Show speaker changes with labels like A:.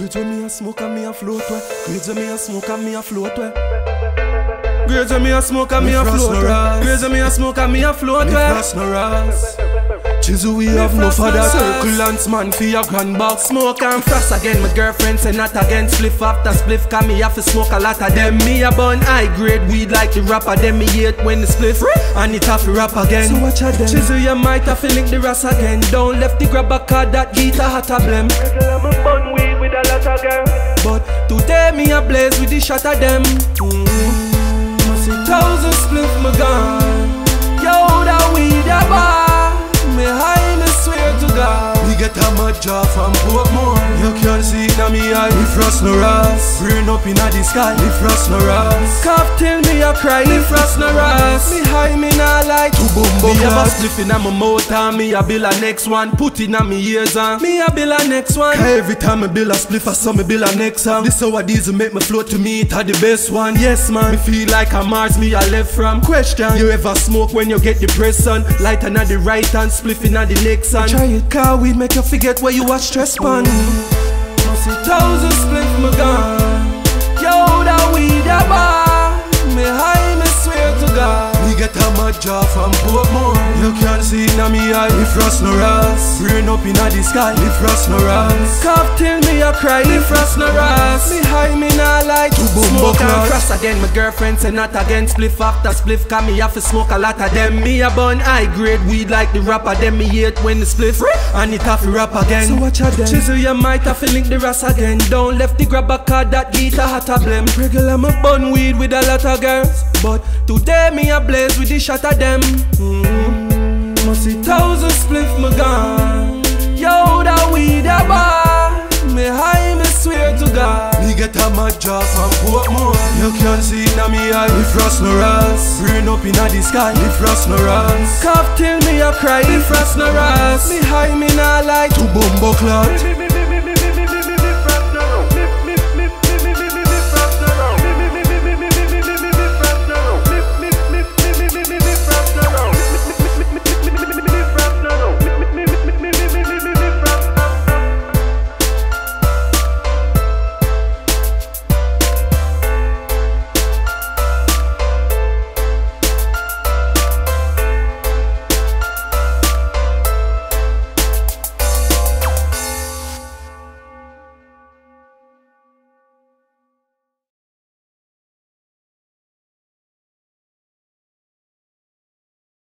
A: Grades when me a smoke and me a float way. Grades when me a smoke and me a float way. Grades when me a smoke and me a
B: Me frost
A: float
B: no
A: way.
B: ras.
A: Grades when me a smoke and me a float
B: Me
A: way.
B: frost no ras.
A: Chisel we have no
B: frost no
A: father. Circle lance man for your grand box
C: Smoke and frost again, my girlfriend say not again Spliff after spliff, cause me have to smoke a lot of them Me a bun high grade weed like the rapper Them me hate when the spliff And it have to rap again
A: So watch out then.
C: Chisel you might have to link the ras again Don't left the grab a card that guitar hat a blem Regular me bun weed with a lot of girl. But today me a blaze with the shot of them. Mm. See thousand spliff me gone
A: jaw from Portmore You can see it in me eye Me frost no ras Rain up in the sky Me frost no ras
C: Cough till me a cry, me frost no ras Me high, me nah like
A: Two boom
C: Me a
A: class.
C: bust spliff inna my mouth and me a bill a next one Put inna me ears and me a bill a next one
A: Every time I build a spliff, I saw me build a next song. This how a diesel make me float to me, it had the best one. Yes, man.
C: Me feel like a Mars, me a left from
A: Question.
C: You ever smoke when you get depression? Light the right hand, spliff inna the next hand
A: Try it, car weed make you forget where you was stress pan.
C: Must see thousand split my gone
A: jaw from Portmore. You can see in me eye. Me frost no ras. Rain up in the sky. Me frost no ras.
C: Cough till me a cry, me frost no ras Me high, me nah like
A: bumbo
C: Smoke and frost again, my girlfriend say not again Spliff after spliff, cause me have to smoke a lot of them Me a bun high grade weed like the rapper Them me hate when the spliff And it have to rap again
A: So watch out then.
C: Chisel you might have to link the ras again Don't left the grab a card that guitar hat a blem Regular me bun weed with a lot of girls But today me a blaze with the shot of them mm. Must see thousand spliff me gone Yo, that weed a bar Me high, me swear to God
A: Me get a mad jaw from Portmore. You can see it in me eye. Me frost no ras. Rain up in the sky. Me frost no ras.
C: Cough till me a cry, me frost no ras Me high, me nah like
A: Two bumbo clot.